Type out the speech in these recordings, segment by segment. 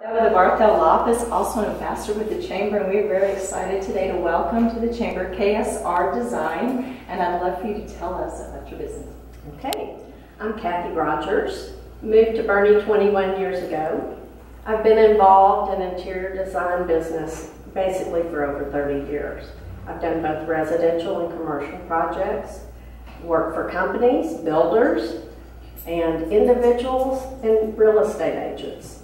Deva Barthel Lopez, also an ambassador with the Chamber, and we're very excited today to welcome to the Chamber KSR Design, and I'd love for you to tell us about your business. Okay, I'm Kathy Rogers, moved to Boerne 21 years ago. I've been involved in interior design business basically for over 30 years. I've done both residential and commercial projects, worked for companies, builders, and individuals and real estate agents.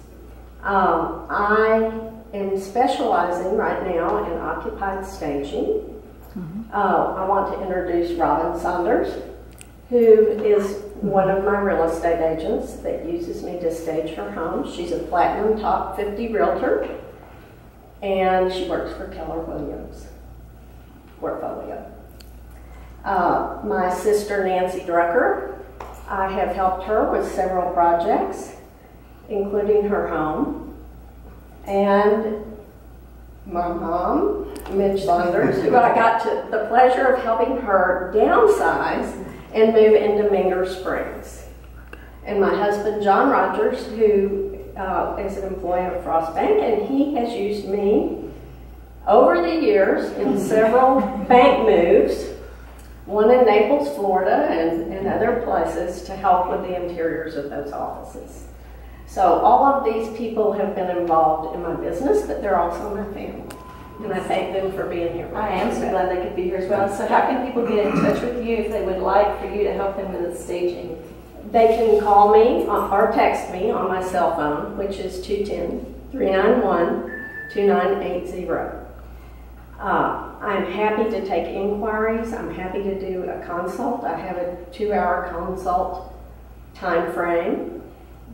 Um, I am specializing right now in occupied staging. Mm-hmm. Uh, I want to introduce Robin Saunders, who is one of my real estate agents that uses me to stage her home. She's a platinum top 50 realtor, and she works for Keller Williams portfolio. Uh, my sister Nancy Drucker, I have helped her with several projects including her home, and my mom, Midge Saunders, who I got to the pleasure of helping her downsize and move into Menger Springs. And my husband, John Rogers, who uh, is an employee of Frost Bank, and he has used me over the years in several bank moves, one in Naples, Florida, and, and other places to help with the interiors of those offices. So all of these people have been involved in my business, but they're also my family. And I thank them for being here. I am so glad they could be here as well. So how can people get in touch with you if they would like for you to help them with the staging? They can call me or text me on my cell phone, which is 210-391-2980. Uh, I'm happy to take inquiries. I'm happy to do a consult. I have a two-hour consult time frame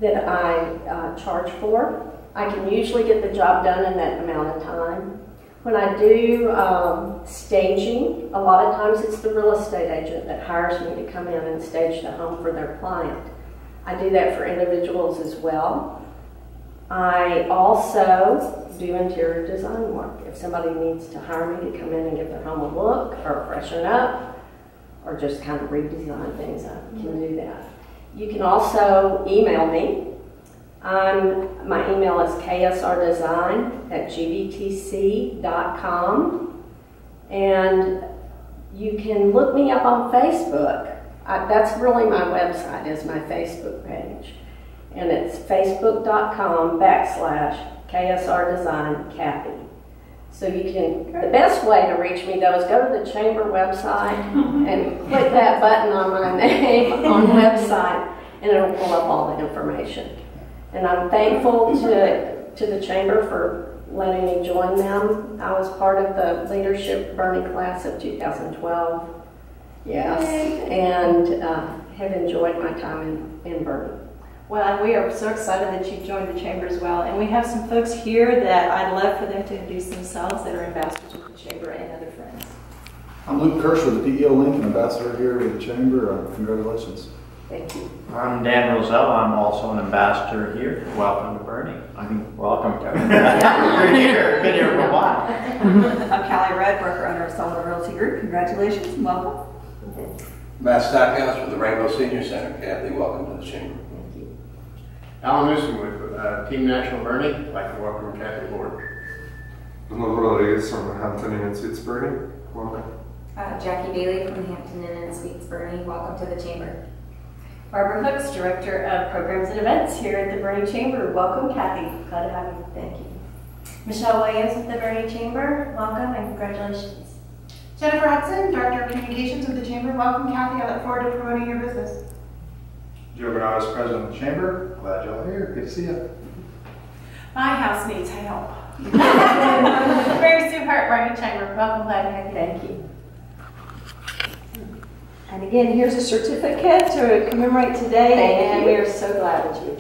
that I uh, charge for. I can usually get the job done in that amount of time. When I do um, staging, a lot of times it's the real estate agent that hires me to come in and stage the home for their client. I do that for individuals as well. I also do interior design work. If somebody needs to hire me to come in and give their home a look or freshen up or just kind of redesign things, I can do that. You can also email me. Um, my email is ksrdesign at gvtc.com. And you can look me up on Facebook. I, that's really my website, is my Facebook page. And it's facebook.com backslash ksrdesign Kathy. So you can, the best way to reach me though is go to the chamber website and click that button on my name on the website and it'll pull up all the information. And I'm thankful to, to the chamber for letting me join them. I was part of the leadership Boerne class of 2012. Yes, and uh, have enjoyed my time in, in Boerne. Well, and we are so excited that you've joined the chamber as well. And we have some folks here that I'd love for them to introduce themselves that are ambassadors with the chamber and other friends. I'm Luke Kirsch with the PEO Lincoln, ambassador here with the chamber. Uh, congratulations. Thank you. I'm Dan Roselle. I'm also an ambassador here. Welcome to Boerne. I mean, welcome, Kevin. You're here. Been here for a while. I'm Callie Red, broker owner of Sullivan Realty Group. Congratulations and welcome. Matt Stackhouse with the Rainbow Senior Center. Kathy, welcome to the chamber. Alan Newsom with uh, Team National Boerne. I'd like to welcome Kathy aboard. Manuel Rodriguez from Hampton Inn and Suites Boerne. Welcome. Uh, Jackie Bailey from Hampton Inn and Suites Boerne. Welcome to the Chamber. Barbara Hooks, Director of Programs and Events here at the Boerne Chamber. Welcome, Kathy. Glad to have you. Thank you. Michelle Williams with the Boerne Chamber. Welcome and congratulations. Jennifer Hudson, Director of Communications with the Chamber. Welcome, Kathy. I look forward to promoting your business. Joe Bernardo, President of the Chamber. Glad y'all are here. Good to see you. My house needs help. Mary Sue Hart, Boerne Chamber. Welcome, glad to have you. Thank you. And again, here's a certificate to commemorate today, Thank and you. we are so glad that you were